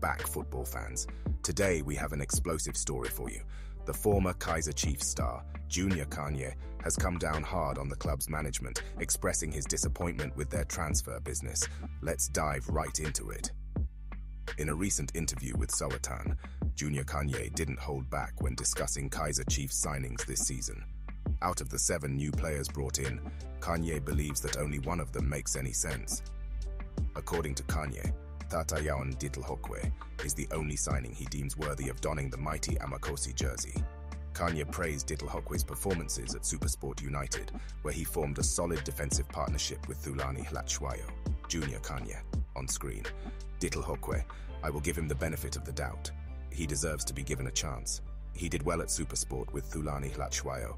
back, football fans. Today, we have an explosive story for you. The former Kaizer Chiefs star, Junior Khanye, has come down hard on the club's management, expressing his disappointment with their transfer business. Let's dive right into it. In a recent interview with Sowetan, Junior Khanye didn't hold back when discussing Kaizer Chiefs signings this season. Out of the seven new players brought in, Khanye believes that only one of them makes any sense. According to Khanye, Thatayaone Ditlhokwe is the only signing he deems worthy of donning the mighty Amakhosi jersey. Khanye praised Ditlhokwe's performances at Supersport United, where he formed a solid defensive partnership with Thulani Hlatshwayo, Junior Khanye, on screen. Ditlhokwe, I will give him the benefit of the doubt. He deserves to be given a chance. He did well at Supersport with Thulani Hlatshwayo.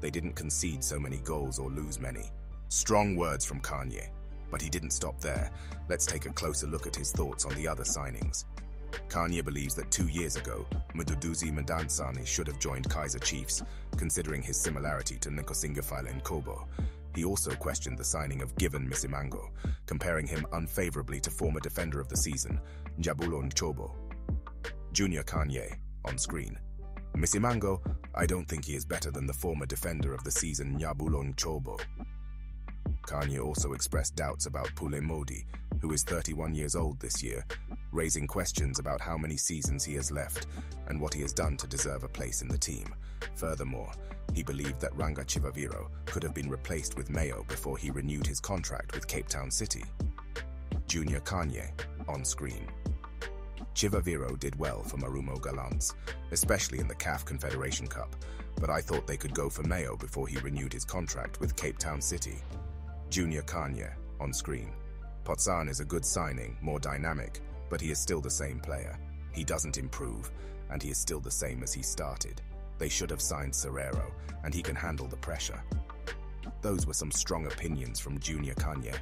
They didn't concede so many goals or lose many. Strong words from Khanye. But he didn't stop there. Let's take a closer look at his thoughts on the other signings. Khanye believes that two years ago, Mduduzi Mdantsane should have joined Kaizer Chiefs, considering his similarity to Nkosingiphile Ngcobo. He also questioned the signing of Given Msimango, comparing him unfavorably to former defender of the season, Njabulo Ngcobo. Junior Khanye, on screen. Msimango, I don't think he is better than the former defender of the season, Njabulo Ngcobo. Khanye also expressed doubts about Pule Mmodi, who is 31 years old this year, raising questions about how many seasons he has left and what he has done to deserve a place in the team. Furthermore, he believed that Ranga Chivaviro could have been replaced with Mayo before he renewed his contract with Cape Town City. Junior Khanye, on screen. Chivaviro did well for Marumo Gallants, especially in the CAF Confederation Cup, but I thought they could go for Mayo before he renewed his contract with Cape Town City. Junior Khanye, on screen. Potsane is a good signing, more dynamic, but he is still the same player. He doesn't improve, and he is still the same as he started. They should have signed Serrero, and he can handle the pressure. Those were some strong opinions from Junior Khanye.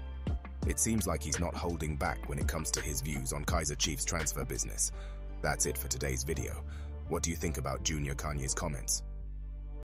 It seems like he's not holding back when it comes to his views on Kaizer Chiefs transfer business. That's it for today's video. What do you think about Junior Khanye's comments?